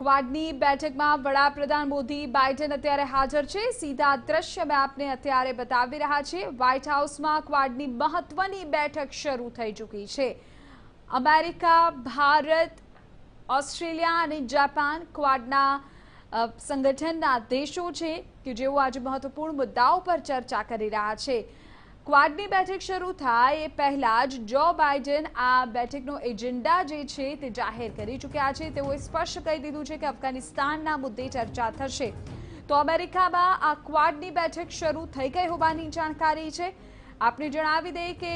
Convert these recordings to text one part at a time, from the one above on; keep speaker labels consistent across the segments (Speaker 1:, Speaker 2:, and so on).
Speaker 1: quad की बैठक में बड़ा प्रधानमंत्री बाइडेन અત્યારે હાજર છે સીધા દ્રશ્ય માં apne અત્યારે બતાવી રહ્યા છે વ્હાઇટ હાઉસ માં ક્વૉડ ની મહત્વની બેઠક શરૂ થઈ चुकी છે અમેરિકા ભારત ઓસ્ટ્રેલિયા અને જાપાન ક્વૉડ ના સંગઠન ના દેશો છે કે જેઓ આજ મહત્વપૂર્ણ મુદ્દાઓ પર ચર્ચા કરી રહ્યા છે क्वाड ની બેઠક શરૂ થાય એ પેલાજ જો બાઈડન આ બેઠક નો એજન્ડા જે છે તે જાહેર કરી ચૂક્યા છે તેવો સ્પષ્ટ કહી દીધું છે કે afghanistan ના મુદ્દે ચર્ચા થશે તો અમેરિકા બા આ ક્वाड ની બેઠક શરૂ થઈ ગઈ હોવાની જાણકારી છે આપને જણાવી દઈએ કે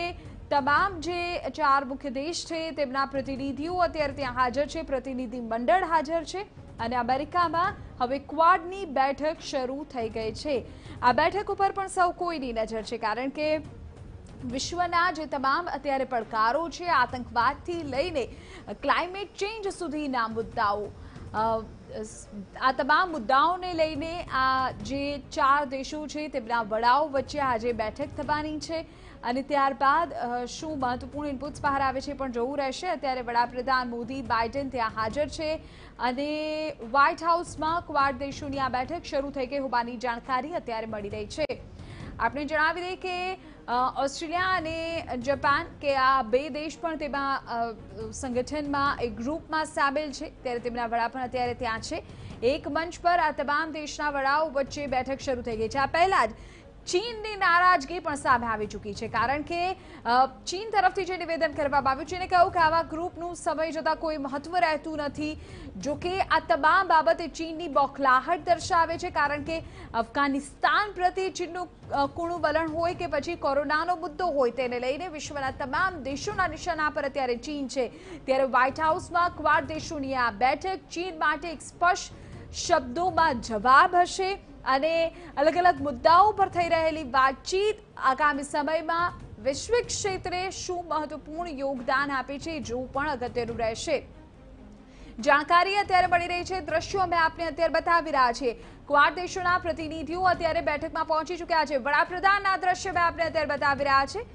Speaker 1: તમામ જે ચાર મુખ્ય દેશ છે તેના પ્રતિનિધિઓ અત્યારે ત્યાં હાજર છે પ્રતિનિધિ મંડળ હાજર છે અને અમેરિકામાં હવે ક્વાડની બેઠક શરૂ થઈ ગઈ છે આ બેઠક ઉપર પણ સૌ કોઈની નજર છે કારણ કે વિશ્વના જે તમામ અત્યારે પડકારો છે આતંકવાદથી લઈને ક્લાઇમેટ ચેન્જ સુધીના મુદ્દાઓ આ તમામ મુદ્દાઓને લઈને આ જે ચાર દેશો છે તેમના વડાઓ વચ્ચે આજે બેઠક થવાની છે અને ત્યારબાદ શું મહત્વપૂર્ણ ઇનપુટ્સ બહાર આવે છે પણ જોવું રહેશે અત્યારે વડાપ્રધાન મોદી બાઇડન ત્યાં હાજર છે અને વ્હાઇટ હાઉસમાં ક્વાડ દેશોની આ બેઠક શરૂ થઈ ગઈ હોવાની જાણકારી અત્યારે મળી રહી છે આપણે જણાવી દઈએ કે ઓસ્ટ્રેલિયા અને જાપાન કે આ બે દેશ પણ તેમાં સંગઠનમાં એક ગ્રુપમાં સામેલ છે ત્યારે તેમના વડા પણ અત્યારે ત્યાં છે એક મંચ પર આ તમામ દેશના વડાઓ વચ્ચે બેઠક શરૂ થઈ ગઈ છે આ પહેલાં જ ચીન ની નારાજગી પણ સાબ્ય આવી ચૂકી છે કારણ કે ચીન તરફથી જે નિવેદન કરવામાં આવ્યું છે ને કે આવા ગ્રુપ નું સભય જતાં કોઈ મહત્વ રહેતું નથી જો કે આ તમામ બાબતે ચીન ની બોખલાહટ દર્શાવે છે કારણ કે afghanistan પ્રતિ ચીન નું કુણો બળણ હોય કે પછી કોરોના નો મુદ્દો હોય તે ને લઈને વિશ્વમાં તમામ દેશો ના નિશાન પર અત્યારે ચીન છે ત્યારે વ્હાઇટ હાઉસ માં ક્વાડ દેશો ની આ બેઠક ચીન માટે સ્પષ્ટ શબ્દો માં જવાબ હશે અને અલગ અલગ મુદ્દાઓ પર થઈ રહેલી વાતચીત આગામી સમયમાં વૈશ્વિક ક્ષેત્રે શું મહત્વપૂર્ણ યોગદાન આપે છે જોવું પણ અગત્યનું રહેશે જાણકારી અત્યારે મળી રહી છે દ્રશ્યો અમે આપને અત્યારે બતાવી રહ્યા છીએ ક્વાર દેશોના પ્રતિનિધિઓ અત્યારે બેઠકમાં પહોંચી ચૂક્યા છે વડાપ્રધાનના દ્રશ્ય મેં આપને અત્યારે બતાવી રહ્યા છે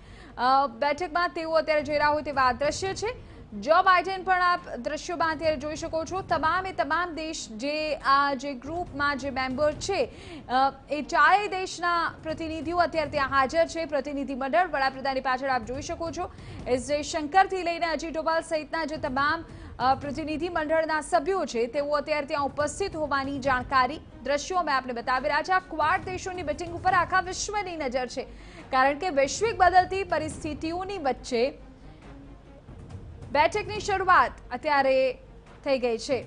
Speaker 1: બેઠકમાં તેઓ અત્યારે જઈ રહ્યા હોય તેવા દ્રશ્ય છે જો બાઇડન પણ આપ દ્રશ્યમાં ત્યાં જોઈ શકો છો તમામ એ તમામ દેશ જે આજે ગ્રુપમાં જે મેમ્બર છે એ ચાહે દેશના પ્રતિનિધિઓ અત્યારે હાજર છે પ્રતિનિધિ મંડળ વડાપ્રધાનની પાછળ આપ જોઈ શકો છો એ જે શંકરથી લઈને અજીટોપલ સહિતના જે તમામ પ્રતિનિધિ મંડળના સભ્યો છે તેઓ અત્યારે ત્યાં ઉપસ્થિત હોવાની જાણકારી દ્રશ્યમાં આપણે બતાવી રહ્યા છીએ આ ક્વાડ દેશોની મીટિંગ ઉપર આખા વિશ્વની નજર છે કારણ કે વૈશ્વિક બદલતી પરિસ્થિતિઓની વચ્ચે બેઠકની શરૂઆત અત્યારે થઈ ગઈ છે